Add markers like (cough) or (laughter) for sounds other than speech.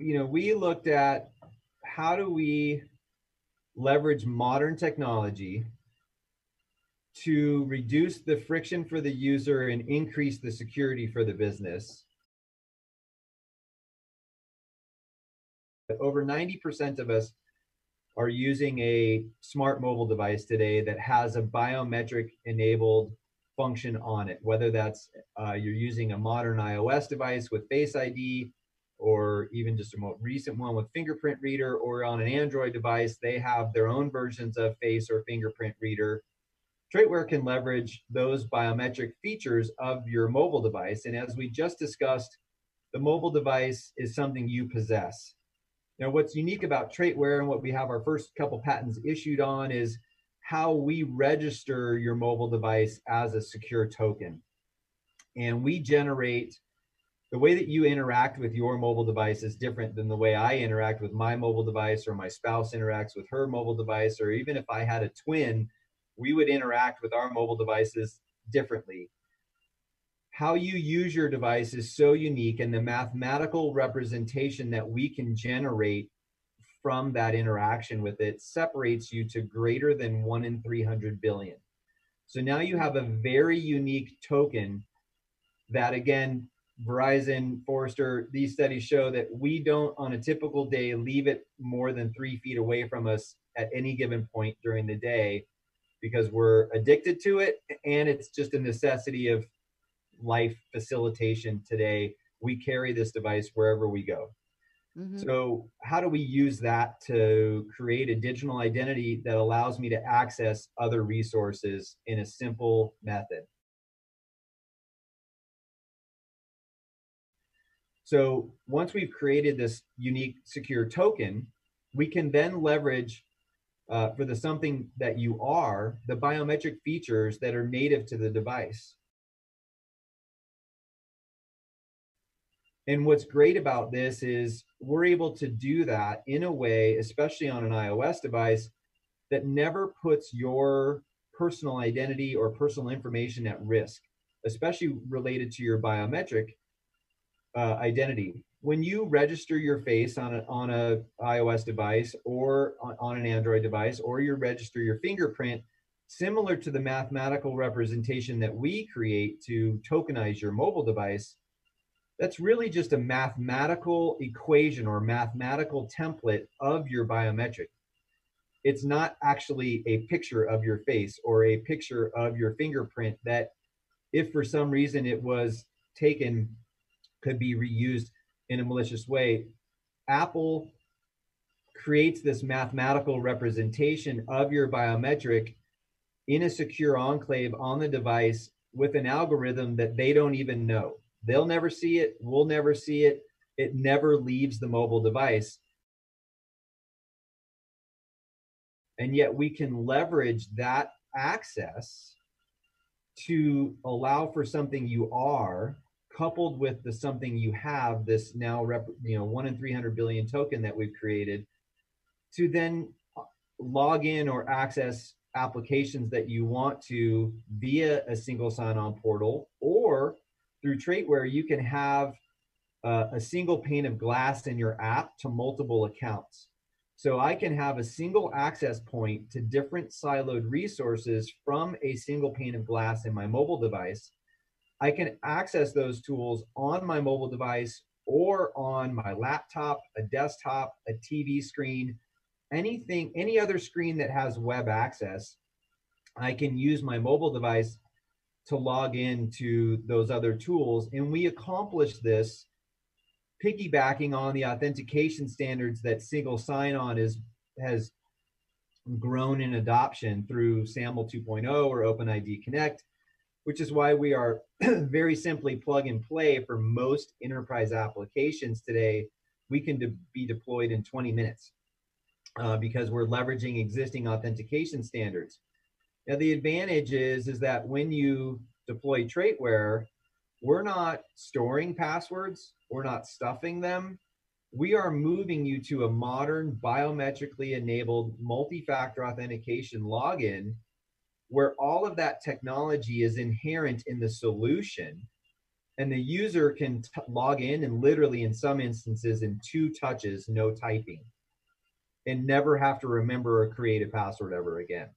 you know, we looked at how do we leverage modern technology to reduce the friction for the user and increase the security for the business. Over 90% of us are using a smart mobile device today that has a biometric enabled function on it, whether that's uh, you're using a modern iOS device with Face ID or even just a more recent one with fingerprint reader or on an Android device, they have their own versions of face or fingerprint reader. Traitware can leverage those biometric features of your mobile device. And as we just discussed, the mobile device is something you possess. Now, what's unique about Traitware and what we have our first couple patents issued on is how we register your mobile device as a secure token. And we generate the way that you interact with your mobile device is different than the way I interact with my mobile device or my spouse interacts with her mobile device, or even if I had a twin, we would interact with our mobile devices differently. How you use your device is so unique, and the mathematical representation that we can generate from that interaction with it separates you to greater than one in 300 billion. So now you have a very unique token that, again, Verizon, Forrester, these studies show that we don't, on a typical day, leave it more than three feet away from us at any given point during the day because we're addicted to it and it's just a necessity of life facilitation today. We carry this device wherever we go. Mm-hmm. So, how do we use that to create a digital identity that allows me to access other resources in a simple method? So once we've created this unique secure token, we can then leverage uh, for the something that you are, the biometric features that are native to the device. And what's great about this is we're able to do that in a way, especially on an iOS device, that never puts your personal identity or personal information at risk, especially related to your biometric uh, identity. When you register your face on a, on a iOS device or on, on an Android device, or you register your fingerprint, similar to the mathematical representation that we create to tokenize your mobile device, that's really just a mathematical equation or mathematical template of your biometric. It's not actually a picture of your face or a picture of your fingerprint that, if for some reason it was taken could be reused in a malicious way. Apple creates this mathematical representation of your biometric in a secure enclave on the device with an algorithm that they don't even know. They'll never see it, we'll never see it. It never leaves the mobile device. And yet we can leverage that access to allow for something you are coupled with the something you have, this now rep, you know one in 300 billion token that we've created, to then uh, log in or access applications that you want to via a single sign-on portal or through Traitware, you can have uh, a single pane of glass in your app to multiple accounts. So I can have a single access point to different siloed resources from a single pane of glass in my mobile device I can access those tools on my mobile device or on my laptop, a desktop, a TV screen, anything, any other screen that has web access. I can use my mobile device to log into those other tools. And we accomplish this piggybacking on the authentication standards that single sign-on is has grown in adoption through SAML 2.0 or OpenID Connect which is why we are (clears throat) very simply plug and play for most enterprise applications today. We can de- be deployed in 20 minutes uh, because we're leveraging existing authentication standards. Now, the advantage is, is that when you deploy Traitware, we're not storing passwords, we're not stuffing them. We are moving you to a modern biometrically enabled multi factor authentication login where all of that technology is inherent in the solution. and the user can t- log in and literally in some instances in two touches no typing and never have to remember or create a password ever again